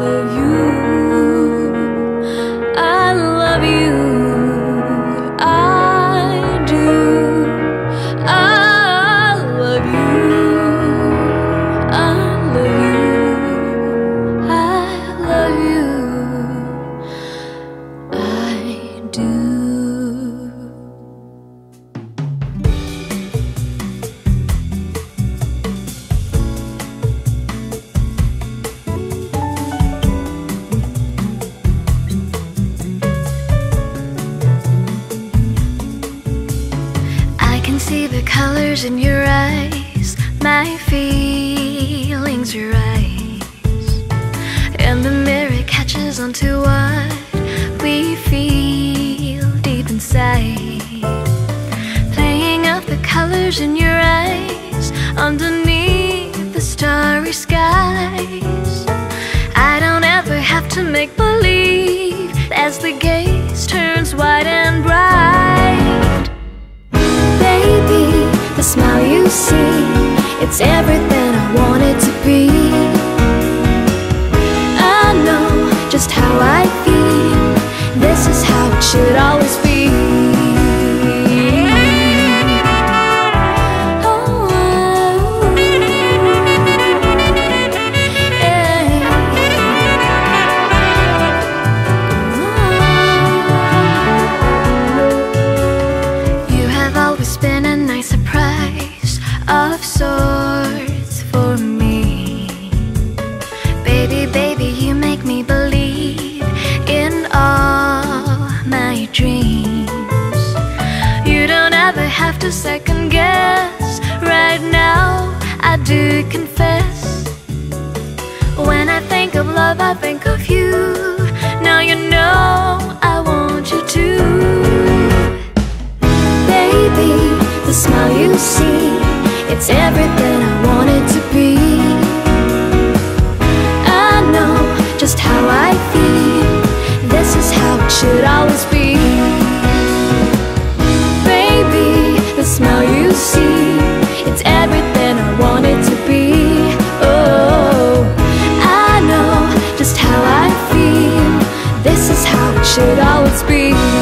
Love you. See the colors in your eyes. My feelings rise. And the mirror catches onto what we feel deep inside. Playing out the colors in your eyes underneath the starry skies. I don't ever have to make believe as the gaze turns wide and bright. Baby, the smile you see, it's everything second guess. Right now, I do confess. When I think of love, I think of you. Now you know I want you to. Baby, the smile you see, it's everything I want it to be. I know just how I feel. This is how it should always be. Should always be.